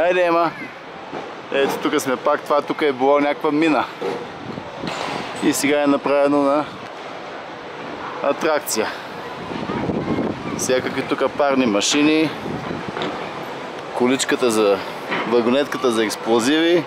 Хайде, ема. Ето, тук сме пак. Това тук е било някаква мина. И сега е направено на атракция. Всякакви тук парни машини. Количката за вагонетката за експлозиви.